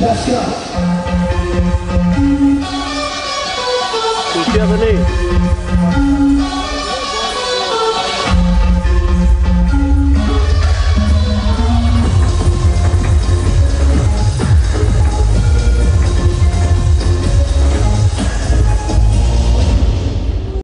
Let's go. You feel.